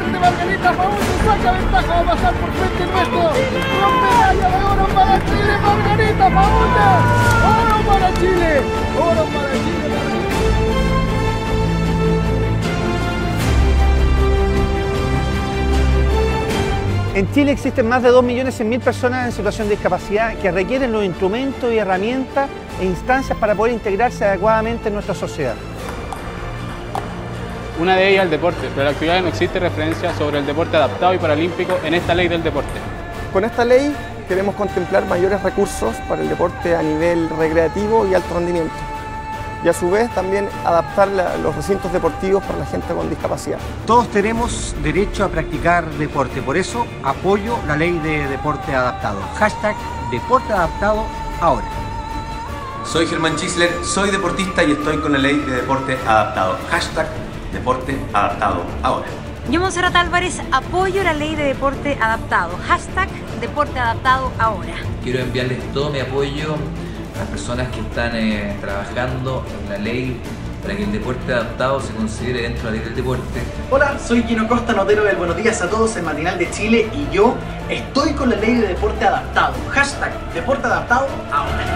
fuerte Margarita Faúndo, saca ventaja, va a pasar por frente nuestro. Dos medallas de oro para Chile, Margarita Faúndo. Oro para Chile, oro para Chile. En Chile existen más de 2.100.000 personas en situación de discapacidad que requieren los instrumentos y herramientas e instancias para poder integrarse adecuadamente en nuestra sociedad. Una de ellas el deporte, pero en la actividad no existe referencia sobre el deporte adaptado y paralímpico en esta ley del deporte. Con esta ley queremos contemplar mayores recursos para el deporte a nivel recreativo y alto rendimiento. Y a su vez también adaptar la- los recintos deportivos para la gente con discapacidad. Todos tenemos derecho a practicar deporte, por eso apoyo la ley de deporte adaptado. Hashtag deporte adaptado ahora. Soy Germán Chisler, soy deportista y estoy con la ley de deporte adaptado. Hashtag deporte adaptado ahora. Yo, Monserrat Álvarez, apoyo la ley de deporte adaptado. Hashtag deporte adaptado ahora. Quiero enviarles todo mi apoyo a las personas que están eh, trabajando en la ley para que el deporte adaptado se considere dentro de la ley del deporte. Hola, soy Gino Costa, notero del Buenos Días a Todos, el matinal de Chile, y yo estoy con la ley de deporte adaptado. Hashtag deporte adaptado ahora.